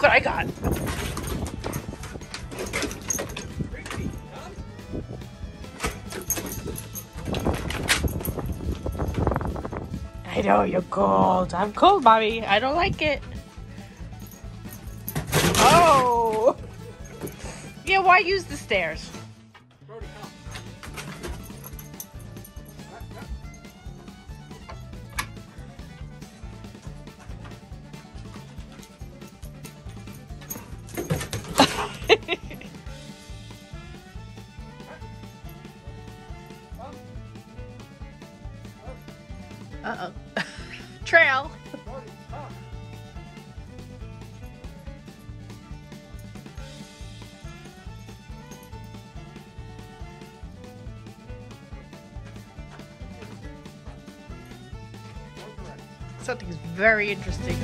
Look what I got. I know you're cold. I'm cold, mommy. I don't like it. Oh. Yeah, why use the stairs? Uh oh. Trail. Something's very interesting.